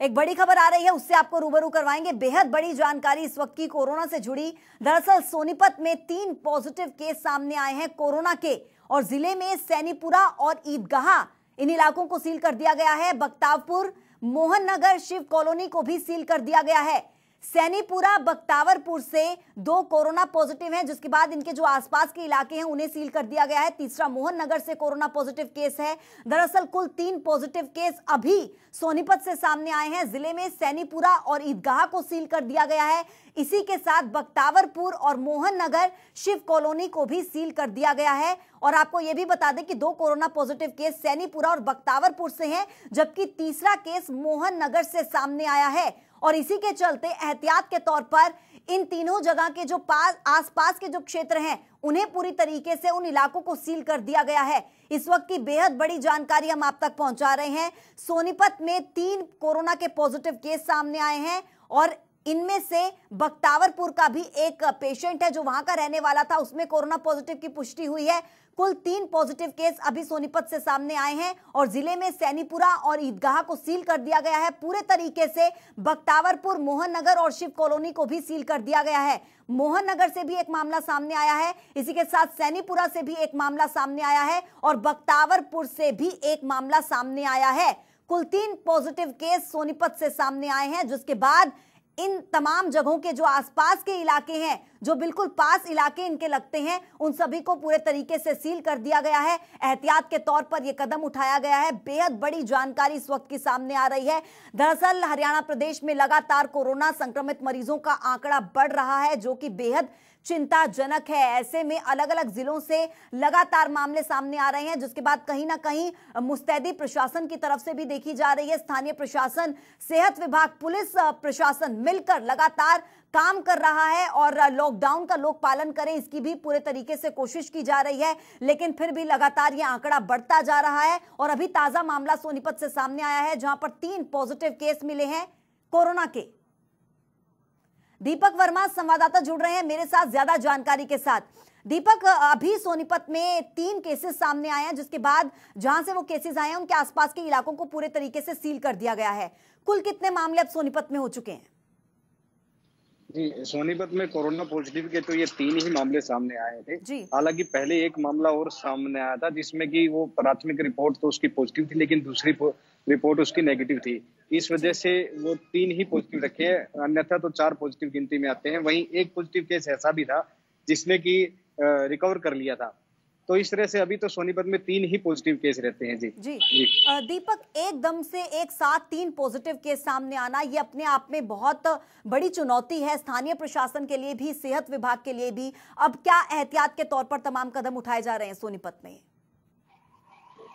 एक बड़ी खबर आ रही है, उससे आपको रूबरू करवाएँगे। बेहद बड़ी जानकारी इस वक्त की कोरोना से जुड़ी। दरअसल सोनीपत में तीन पॉजिटिव केस सामने आए हैं कोरोना के, और ज़िले में सैनीपुरा और ईदगाह, इन इलाकों को सील कर दिया गया है। बख्तावपुर, मोहन नगर शिव कॉलोनी को भी सील कर दिया गया है। सैनीपुरा, बख्तावरपुर से दो कोरोना पॉजिटिव हैं, जिसके बाद इनके जो आसपास के इलाके हैं, उन्हें सील कर दिया गया है। तीसरा मोहन नगर से कोरोना पॉजिटिव केस है। दरअसल कुल तीन पॉजिटिव केस अभी सोनीपत से सामने आए हैं। ज़िले में सैनीपुरा और ईदगाह को सील कर दिया गया है। इसी के साथ बख्तावरपुर और मोहन नगर शिव कॉलोनी को भी सील कर दिया गया है। और आपको यह भी बता दें कि दो कोरोना पॉजिटिव केस सैनीपुरा और बख्तावरपुर से हैं, जबकि तीसरा केस मोहन नगर से सामने आया है। और इसी के चलते एहतियात के तौर पर इन तीनों जगह के जो पास, आसपास के जो क्षेत्र हैं, उन्हें पूरी तरीके से उन इलाकों को सील कर दिया गया है। इस वक्त की बेहद बड़ी जानकारी हम आप तक पहुँचा रहे हैं। सोनीपत में तीन कोरोना के पॉजिटिव केस सामने आए हैं और इनमें से बख्तावरपुर का भी एक पेशेंट है जो वहाँ का रहने वाला था। उसमें कोरोना पॉजिटिव की पुष्टि हुई है। कुल तीन पॉजिटिव केस अभी सोनीपत से सामने आए हैं और ज़िले में सैनीपुरा और ईदगाह को सील कर दिया गया है। पूरे तरीके से बख्तावरपुर मोहन नगर और शिव कॉलोनी को भी सील कर दिया गया है। मोहन नगर से भी एक मामला सामने आया है। इसी के साथ सैनीपुरा से भी एक मामला सामने आया है और बख्तावरपुर से भी एक मामला सामने आया है। कुल तीन पॉजिटिव केस सोनीपत से सामने आए हैं, जिसके बाद इन तमाम जगहों के जो आसपास के इलाके हैं, जो बिल्कुल पास इलाके इनके लगते हैं, उन सभी को पूरे तरीके से सील कर दिया गया है। एहतियात के तौर पर यह कदम उठाया गया है। बेहद बड़ी जानकारी इस वक्त की सामने आ रही है। दरअसल, हरियाणा प्रदेश में लगातार कोरोना संक्रमित मरीजों का आंकड़ा बढ़ रहा है, जो कि बेहद चिंताजनक है। ऐसे में अलग अलग जिलों से लगातार मामले सामने आ रहे हैं, जिसके बाद कहीं ना कहीं मुस्तैदी प्रशासन की तरफ़ से भी देखी जा रही है। स्थानीय प्रशासन, सेहत विभाग, पुलिस, प्रशासन मिलकर लगातार काम कर रहा है और लॉकडाउन का लोग पालन करें, इसकी भी पूरे तरीके से कोशिश की जा रही है। लेकिन फिर भी लगातार यह आंकड़ा बढ़ता जा रहा है और अभी ताज़ा मामला सोनीपत से सामने आया है, जहाँ पर तीन पॉजिटिव केस मिले हैं कोरोना के। दीपक वर्मा संवाददाता जुड़ रहे हैं मेरे साथ ज़्यादा जानकारी के साथ। दीपक अभी सोनीपत में तीन केसेस सामने आए हैं जिसके बाद जहाँ से वो केसेस आए हैं उनके आसपास के इलाकों को पूरे तरीके से सील कर दिया गया है। कुल कितने मामले अब सोनीपत में हो चुके हैं? जी सोनीपत में कोरोना पॉजिटिव के तो ये तीन ही मामले सामने आए थे। हालाँकि पहले एक मामला और सामने आया था जिसमें कि वो प्राथमिक रिपोर्ट तो उसकी पॉजिटिव थी लेकिन दूसरी रिपोर्ट उसकी नेगेटिव थी। इस वजह से वो तीन ही पॉजिटिव रखे हैं। अन्यथा तो चार पॉजिटिव गिनती में आते हैं। वहीं एक पॉजिटिव केस ऐसा भी था जिसने की रिकवर कर लिया था। तो इस तरह से अभी तो सोनीपत में तीन ही पॉजिटिव केस रहते हैं जी। जी, जी। दीपक एकदम से एक साथ तीन पॉजिटिव केस सामने आना ये अपने आप में बहुत बड़ी चुनौती है। स्थानीय प्रशासन के लिए भी सेहत विभाग के लिए भी। अब क्या एहतियात के तौर पर तमाम कदम उठाए जा रहे हैं सोनीपत में?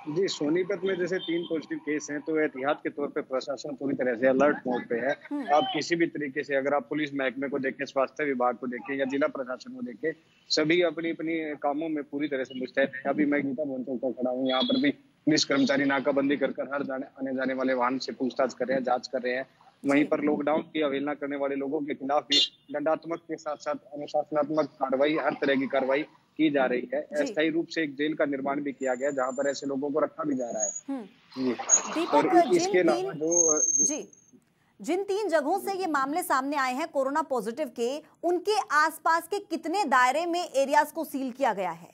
जी सोनीपत में जैसे तीन पॉजिटिव केस हैं तो एहतियात के तौर पे प्रशासन पूरी तरह से अलर्ट मोड पे है। हम्म। आप किसी भी तरीके से अगर आप पुलिस महकमे को देखें स्वास्थ्य विभाग को देखें या जिला प्रशासन को देखें सभी अपनी अपनी कामों में पूरी तरह से मुस्तैद है। अभी मैं गीता भवन चौक पर खड़ा हूँ यहाँ पर भी पुलिस कर्मचारी नाकाबंदी कर कर हर जाने आने जाने वाले वाहन से पूछताछ कर रहे हैं जाँच कर रहे हैं। वहीं पर लॉकडाउन की अवहेलना करने वाले लोगों के खिलाफ भी दंडात्मक के साथ साथ अनुशासनात्मक कार्रवाई हर तरह की कार्रवाई की जा रही है। अस्थायी रूप से एक जेल का निर्माण भी किया गया जहाँ पर ऐसे लोगों को रखा भी जा रहा है। हम्म। और इसके अलावा जो। जी। जिन तीन जगहों से ये मामले सामने आए हैं कोरोना पॉजिटिव के उनके आसपास के कितने दायरे में एरियाज़ को सील किया गया है?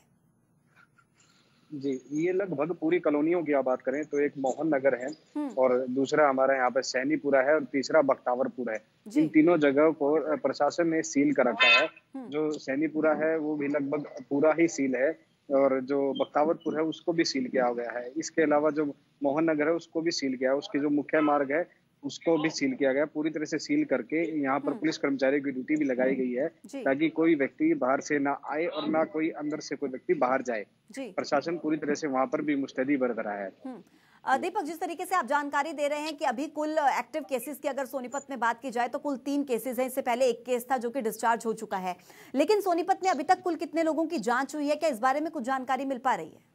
जी ये लगभग पूरी कॉलोनियों की आप बात करें तो एक मोहन नगर है हम्म। और दूसरा हमारा यहाँ पे सैनीपुरा है और तीसरा बख्तावरपुर है। इन तीनों जगह को प्रशासन ने सील कर रखा है। हम्म। जो सैनीपुरा है वो भी लगभग पूरा ही सील है और जो बख्तावरपुर है उसको भी सील किया गया है। इसके अलावा जो मोहन नगर है उसको भी सील किया है। उसकी जो मुख्य मार्ग है उसको भी सील किया गया। पूरी तरह से सील करके यहाँ पर हम्म। पुलिस कर्मचारियों की ड्यूटी भी लगाई गई है ताकि कोई व्यक्ति बाहर से ना आए और ना कोई अंदर से कोई व्यक्ति बाहर जाए। प्रशासन पूरी तरह से वहाँ पर भी मुस्तैदी बरत रहा है। हम्म। दीपक जिस तरीके से आप जानकारी दे रहे हैं कि अभी कुल एक्टिव केसेस की अगर सोनीपत में बात की जाए तो कुल तीन केसेस हैं। इससे पहले एक केस था जो कि डिस्चार्ज हो चुका है। लेकिन सोनीपत में अभी तक कुल कितने लोगों की जाँच हुई है? क्या इस बारे में कुछ जानकारी मिल पा रही है?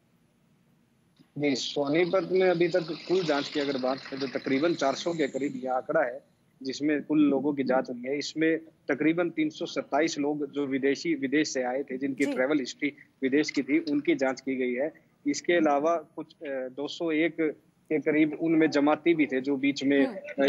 जी सोनीपत में अभी तक कुल जाँच की अगर बात करें तो तकरीबन 400 के करीब यह आंकड़ा है जिसमें कुल लोगों की जाँच हुई है। इसमें तकरीबन तीन सौ सत्ताइस लोग जो विदेशी विदेश से आए थे जिनकी ट्रेवल हिस्ट्री विदेश की थी उनकी जाँच की गई है। इसके अलावा कुछ 201 के करीब उनमें जमाती भी थे जो बीच में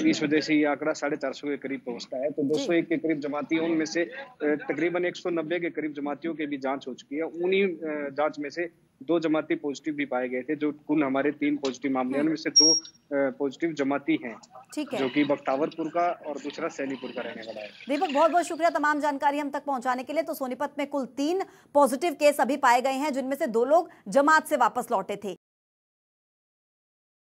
इस वजह से ये आंकड़ा साढ़े चार सौ के करीब पहुँचता है। तो दो सौ एक के करीब जमाती है उनमें से तकरीबन एक सौ नब्बे के करीब जमातियों की भी जाँच हो चुकी है। उन्हीं जाँच में से दो जमाती पॉजिटिव भी पाए गए थे जो कुल हमारे तीन पॉजिटिव मामले उनमें से दो पॉजिटिव जमाती हैं ठीक है। जो कि बख्तावरपुर का और दूसरा सैनीपुर का रहने वाला है। दीपक बहुत बहुत शुक्रिया तमाम जानकारी हम तक पहुँचाने के लिए। तो सोनीपत में कुल तीन पॉजिटिव केस अभी पाए गए हैं जिनमें से दो लोग जमात से वापस लौटे थे।